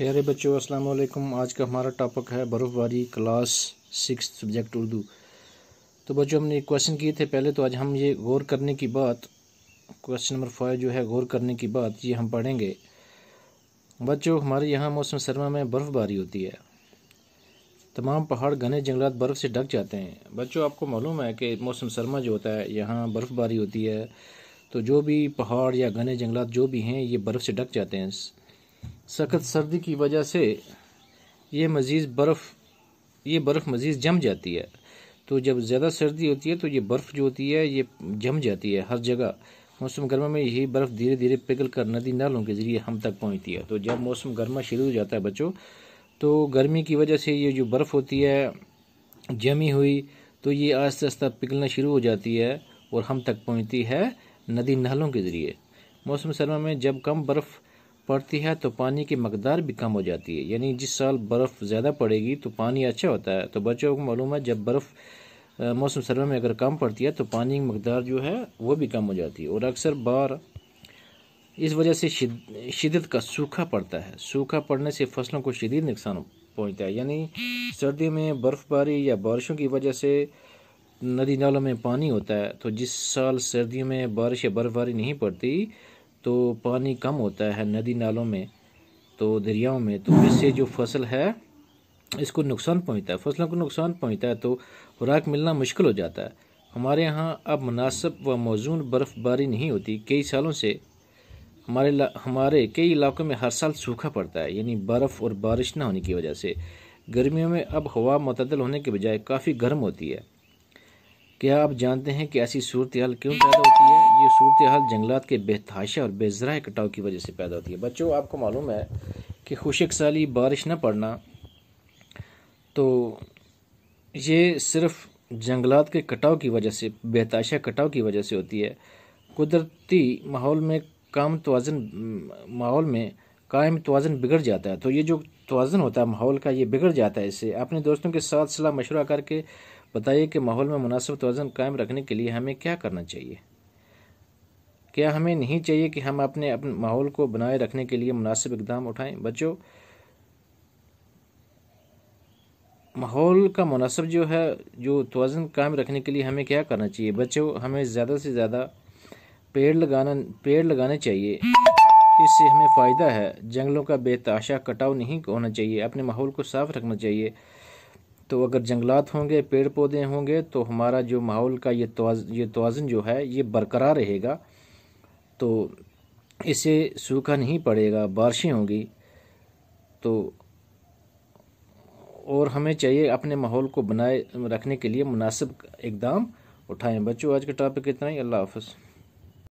प्यारे बच्चों, अस्सलाम वालेकुम आज का हमारा टॉपिक है बर्फ़बारी क्लास सिक्स सब्जेक्ट उर्दू। तो बच्चों, हमने क्वेश्चन किए थे पहले तो आज हम ये गौर करने की बात क्वेश्चन नंबर फाइव जो है, गौर करने की बात, ये हम पढ़ेंगे। बच्चों, हमारे यहाँ मौसम सरमा में बर्फ़बारी होती है। तमाम पहाड़ घने जंगलात बर्फ़ से ढक जाते हैं। बच्चों, आपको मालूम है कि मौसम सरमा जो होता है, यहाँ बर्फ़बारी होती है। तो जो भी पहाड़ या घने जंगलात जो भी हैं, ये बर्फ़ से ढक जाते हैं। सख्त सर्दी की वजह से ये मज़ीद बर्फ़, ये बर्फ़ मज़ीद जम जाती है। तो जब ज़्यादा सर्दी होती है तो ये बर्फ़ जो होती है, ये जम जाती है हर जगह। मौसम गर्मा में यही बर्फ़ धीरे धीरे पिघल कर नदी नालों के ज़रिए हम तक पहुँचती है। तो जब मौसम गर्मा शुरू हो जाता है बच्चों तो गर्मी की वजह से ये जो बर्फ़ होती है, जमी हुई तो ये आस्ता आस्ता पिघलना शुरू हो जाती है और हम तक पहुँचती है नदी नालों के ज़रिए। मौसम सरमा में जब कम बर्फ़ पड़ती है तो पानी की मकदार भी कम हो जाती है। यानी जिस साल बर्फ़ ज़्यादा पड़ेगी तो पानी अच्छा होता है। तो बच्चों को मालूम है, जब बर्फ़ मौसम सरमा में अगर कम पड़ती है तो पानी की मकदार जो है, वो भी कम हो जाती है। और अक्सर बार इस वजह से शिदत का सूखा पड़ता है। सूखा पड़ने से फ़सलों को शदीद नुकसान पहुँचता है। यानी सर्दियों में बर्फ़बारी या बारिशों की वजह से नदी नालों में पानी होता है तो जिस साल सर्दियों में बारिश या बर्फ़बारी नहीं पड़ती तो पानी कम होता है नदी नालों में तो दरियाओं में तो इससे जो फ़सल है, इसको नुकसान पहुँचता है। फ़सलों को नुकसान पहुँचता है तो खुराक मिलना मुश्किल हो जाता है। हमारे यहाँ अब मुनासब व मौजूद बर्फ़बारी नहीं होती। कई सालों से हमारे हमारे कई इलाकों में हर साल सूखा पड़ता है, यानी बर्फ़ और बारिश ना होने की वजह से। गर्मियों में अब हवा मतदल होने के बजाय काफ़ी गर्म होती है। क्या आप जानते हैं कि ऐसी सूरत हाल क्यों पैदा होती है? सूरत हाल जंगलात के बेतहाशा और बेजरा कटाव की वजह से पैदा होती है। बच्चों, आपको मालूम है कि खुशक साली बारिश न पड़ना तो ये सिर्फ़ जंगलात के कटाव की वजह से बेताशा कटाव की वजह से होती है। कुदरती माहौल में काम तोज़न, माहौल में कायम तोज़न बिगड़ जाता है। तो ये जो तोज़न होता है, माहौल का ये बिगड़ जाता है इससे अपने दोस्तों के साथ सलाह मशवरा करके बताइए कि माहौल में मुनासिब तोज़न कायम रखने के लिए हमें क्या करना चाहिए। क्या हमें नहीं चाहिए कि हम अपने अपने माहौल को बनाए रखने के लिए मुनासिब इकदाम उठाएँ? बच्चों, माहौल का मुनासिब जो है, जो तोज़न कायम रखने के लिए हमें क्या करना चाहिए? बच्चों, हमें ज़्यादा से ज़्यादा पेड़ लगाना, पेड़ लगाने चाहिए। इससे हमें फ़ायदा है। जंगलों का बेताशा कटाव नहीं होना चाहिए। अपने माहौल को साफ़ रखना चाहिए। तो अगर जंगलात होंगे पेड़ पौधे होंगे तो हमारा जो माहौल का ये ये तोज़न जो है, ये बरकरार रहेगा। तो इसे सूखा नहीं पड़ेगा, बारिशें होंगी। तो और हमें चाहिए अपने माहौल को बनाए रखने के लिए मुनासिब इकदाम उठाएँ। बच्चों, आज का टॉपिक इतना ही। अल्लाह हाफ़